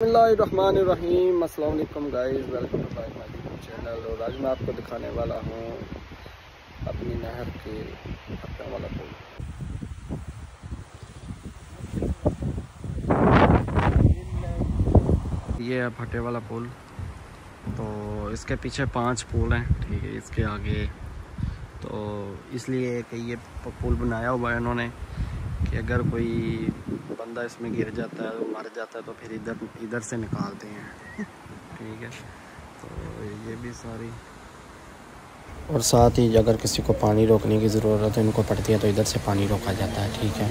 बसमीम अल्लाम guys, welcome to my my channel. और आज मैं आपको दिखाने वाला हूँ अपनी नहर के अपना वाला पुल। ये है भट्टे वाला पुल। तो इसके पीछे पाँच पुल हैं, ठीक है, इसके आगे। तो इसलिए कि ये पुल बनाया हुआ है उन्होंने कि अगर कोई बंदा इसमें गिर जाता है तो मर जाता है तो फिर इधर इधर से निकालते हैं। ठीक है? तो ये भी सारी और साथ ही अगर किसी को पानी रोकने की ज़रूरत है इनको पड़ती है तो इधर से पानी रोका जाता है ठीक है।